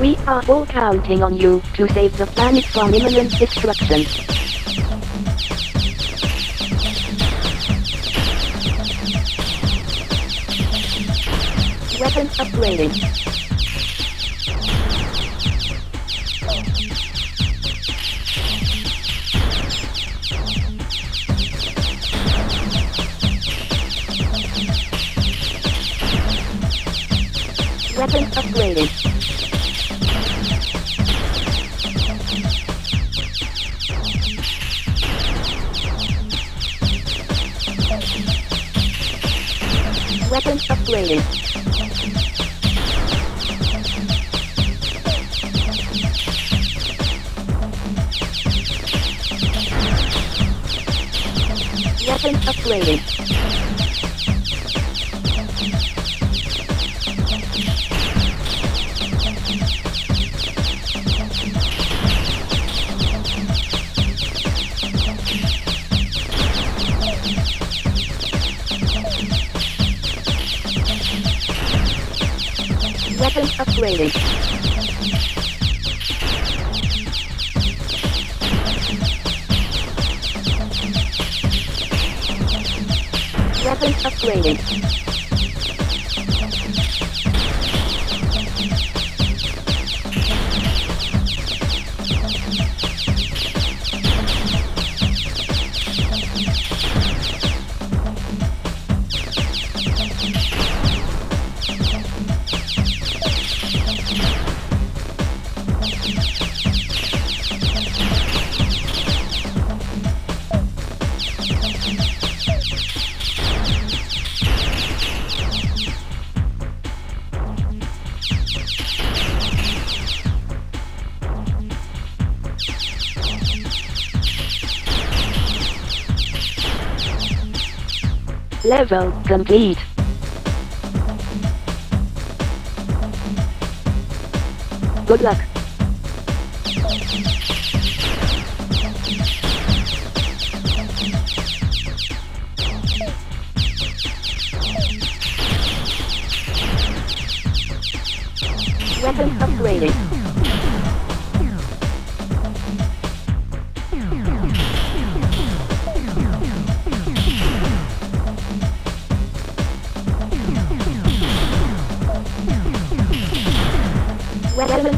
We are all counting on you to save the planet from imminent destruction. Weapons upgraded. Weapons upgraded. Weapons upgraded. Weapons upgraded. Upgraded. Weapons upgraded. Level complete. Good luck.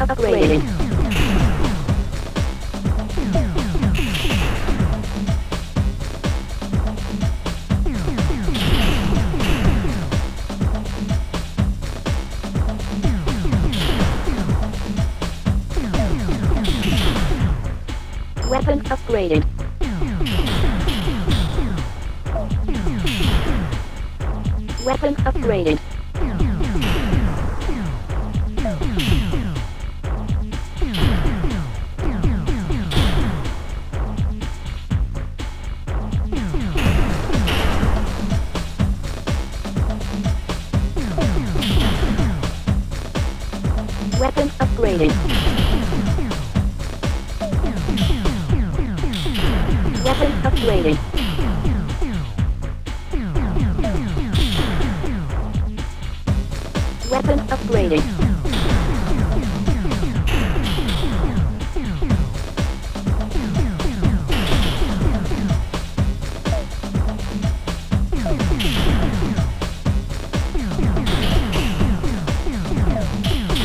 Upgraded.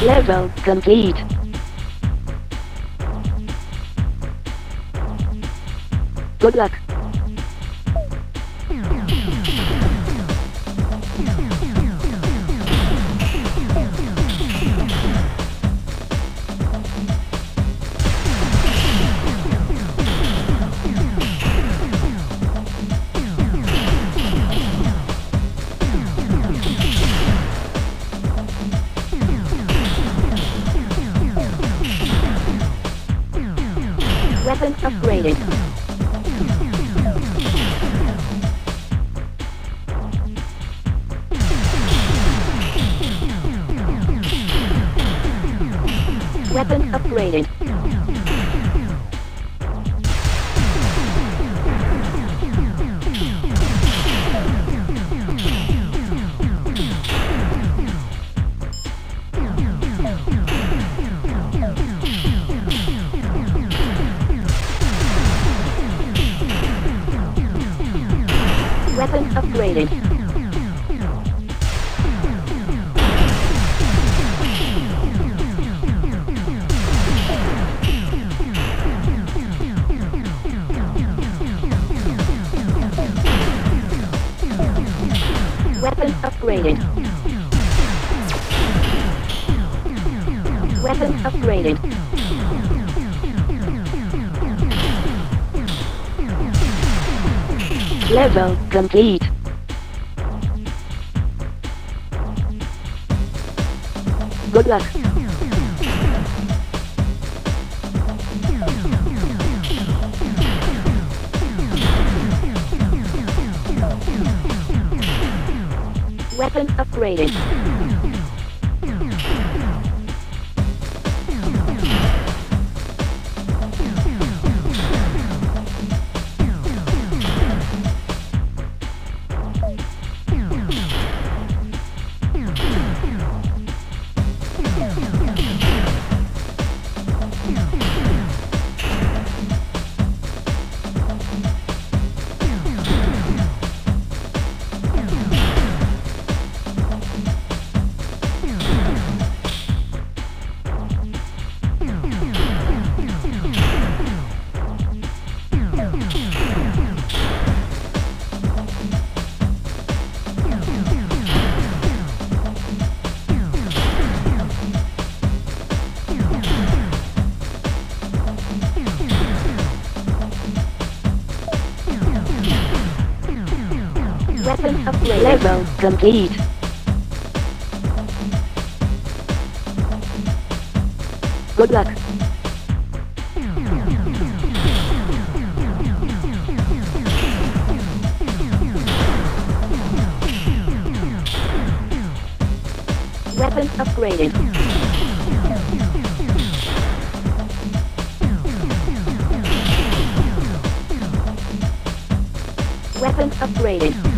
Level complete. Good luck. Upgraded. Upgraded. Weapons upgraded. Level complete. Good luck. Weapons upgraded. Complete. Good luck. Weapons upgraded. Weapons upgraded.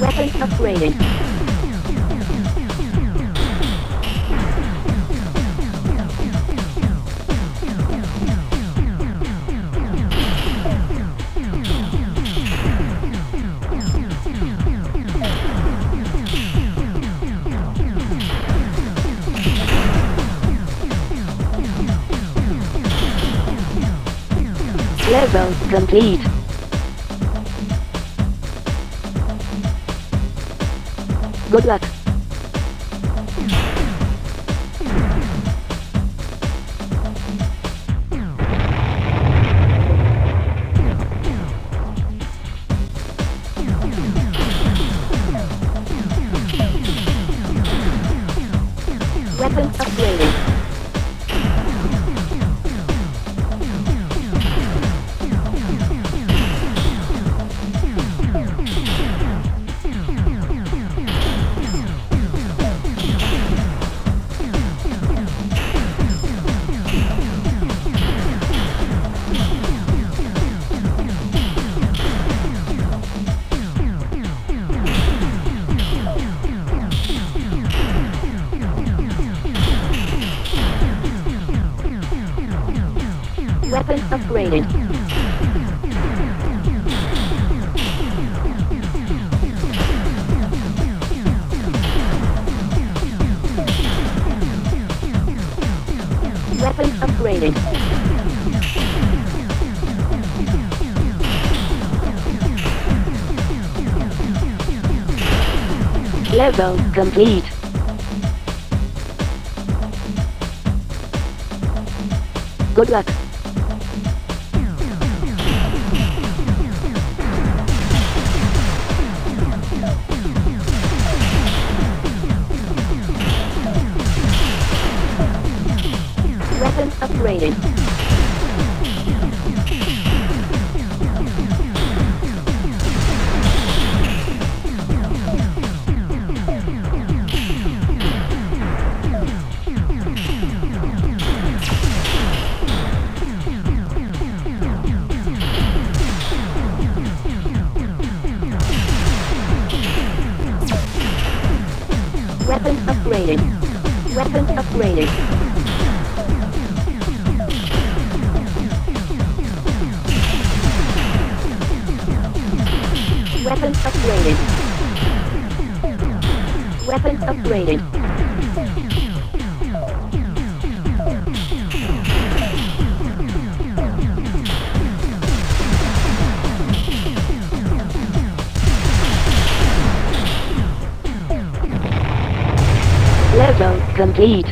Weapons upgraded. Level complete. Good luck. Upgraded. Weapons upgraded. Level complete. Good luck. Weapons upgraded. Weapons upgraded. Weapons upgraded. Level complete.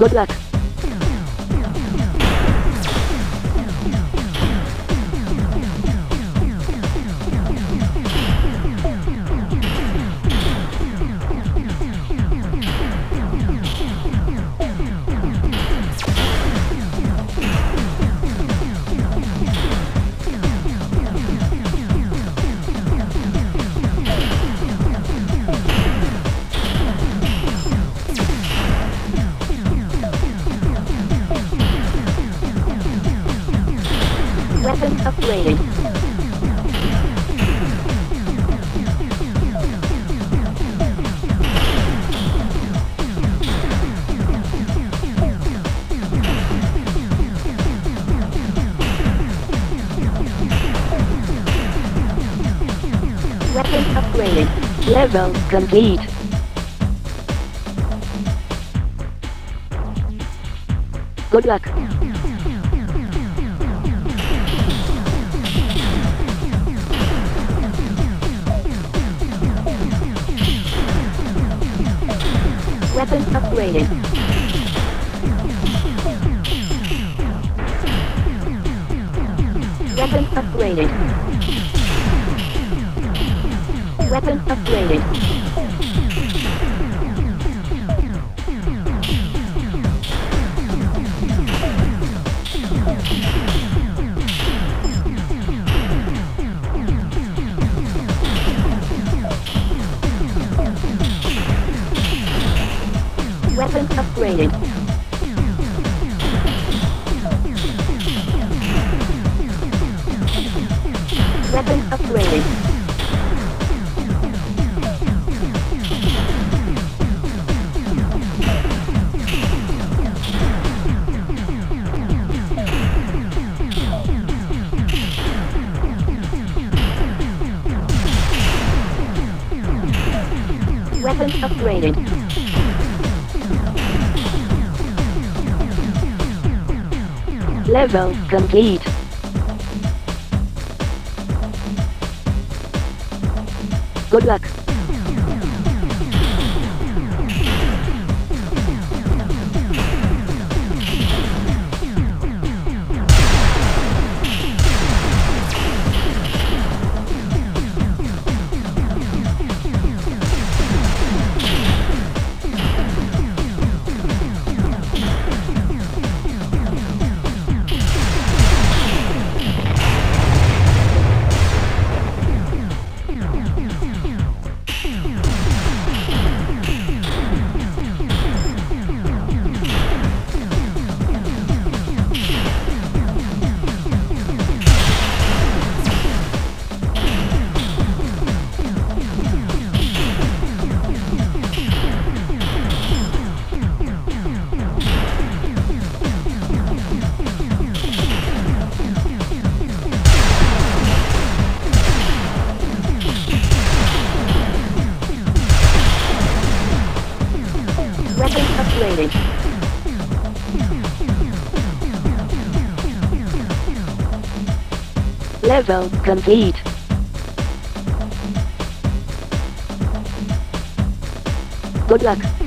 Good luck. Weapons. Level complete. Good luck. Weapon upgraded. Weapons upgraded. Weapons upgraded. Weapons upgraded. Level complete. Good luck. Weapons upgraded. Level complete. Good luck.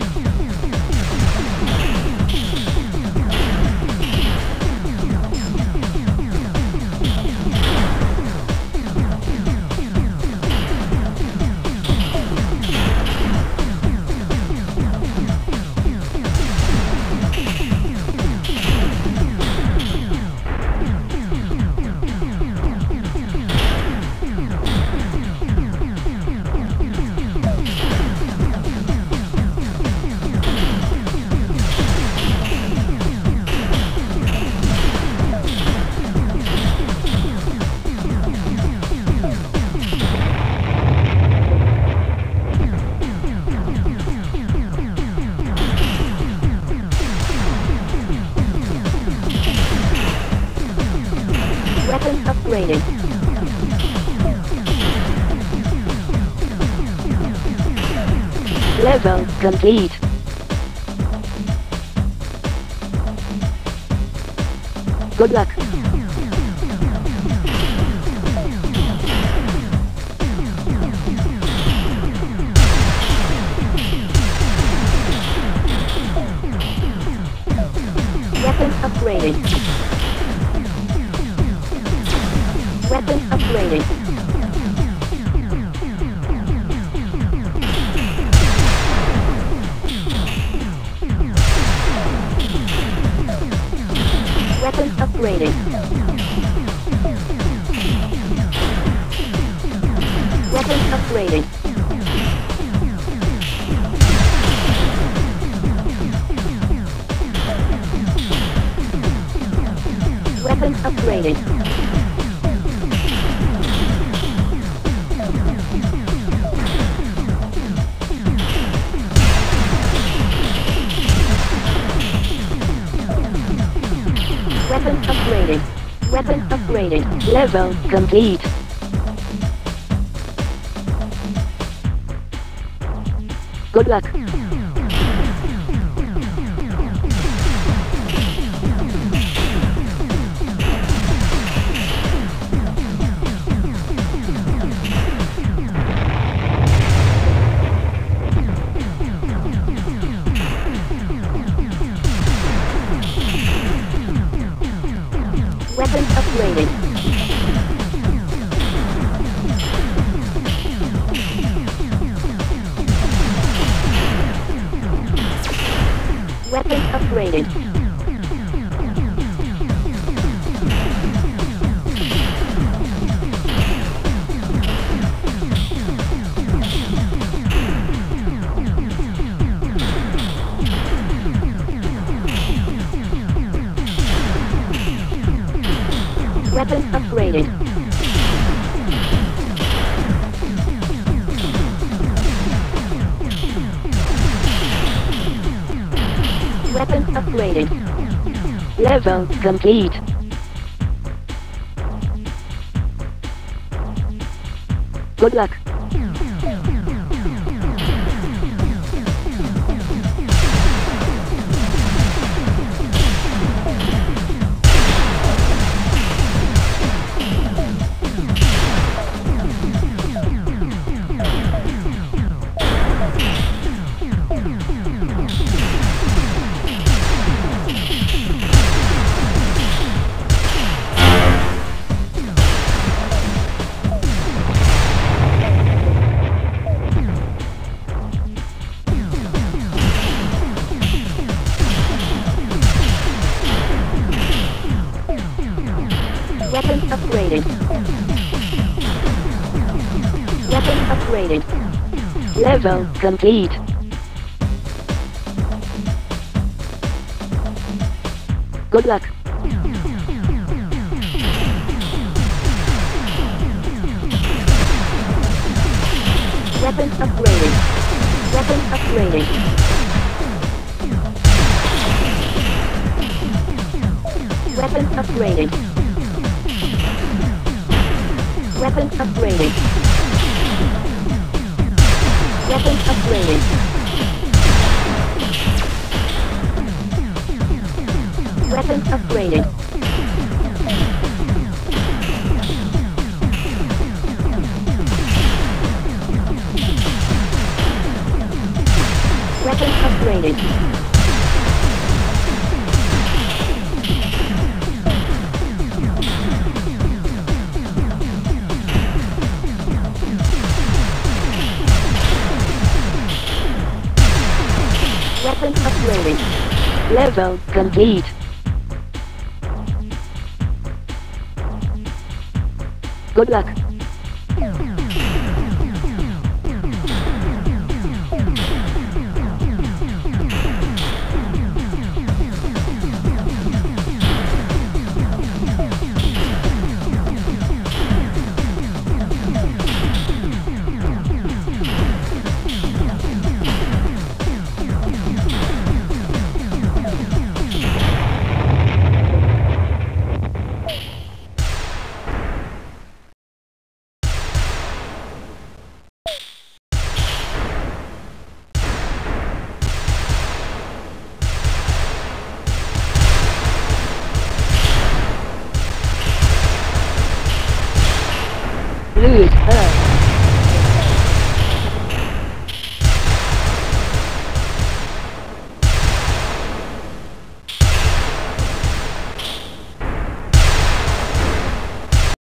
Complete. Good luck. Weapon upgraded. Weapon upgraded. rating. Weapon upgrading. Weapon upgrading. Level complete. Good luck. Weapon upgraded. Weapon upgraded. Level complete. Good luck. Level complete. Good luck. Weapon upgraded. Weapon upgraded. Weapon upgraded. Weapon upgraded. Weapon upgraded. Weapon upgraded. Weapon upgraded. Level complete. Good luck.